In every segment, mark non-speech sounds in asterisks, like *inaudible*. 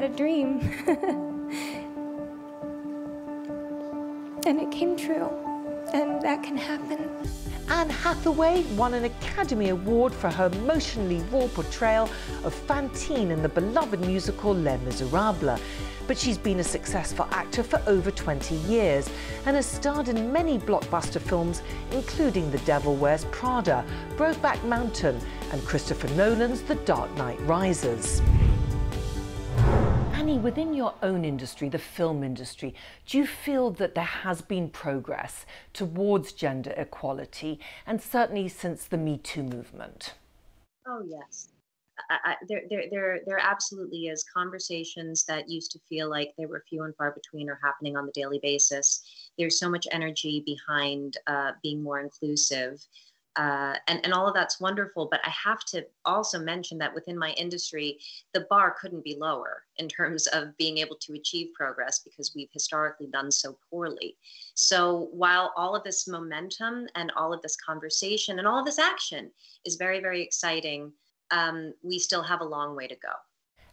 had a dream. *laughs* and it came true. And that can happen. Anne Hathaway won an Academy Award for her emotionally raw portrayal of Fantine in the beloved musical Les Miserables. But she's been a successful actor for over 20 years and has starred in many blockbuster films, including The Devil Wears Prada, Brokeback Mountain, and Christopher Nolan's The Dark Knight Rises. Annie, within your own industry, the film industry, do you feel that there has been progress towards gender equality, and certainly since the Me Too movement? Oh, yes. I, there, there, there, there absolutely is conversations that used to feel like they were few and far between are happening on the daily basis. There's so much energy behind uh, being more inclusive uh, and, and all of that's wonderful. But I have to also mention that within my industry, the bar couldn't be lower in terms of being able to achieve progress because we've historically done so poorly. So while all of this momentum and all of this conversation and all of this action is very, very exciting, um, we still have a long way to go.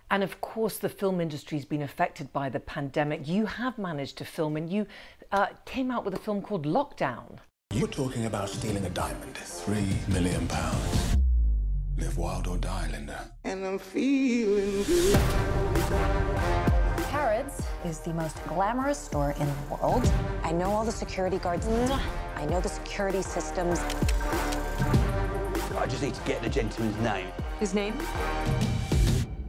And of course, the film industry has been affected by the pandemic. You have managed to film, and you uh, came out with a film called Lockdown. You were talking about stealing a diamond. Three million pounds. Live wild or die, Linda. And I'm feeling good. Harrods is the most glamorous store in the world. I know all the security guards. I know the security systems. I just need to get the gentleman's name. His name?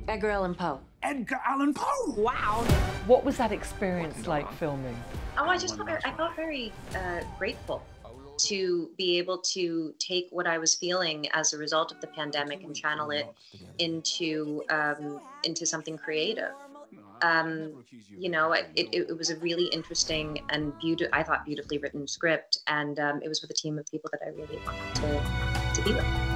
Edgar Allan Poe. Edgar Allan Poe! Wow. What was that experience like filming? Oh, I just felt very, I felt very uh, grateful to be able to take what I was feeling as a result of the pandemic and channel it into um, into something creative. Um, you know, it, it, was a really interesting and beautiful, I thought, beautifully written script, and um, it was with a team of people that I really wanted to, to be with.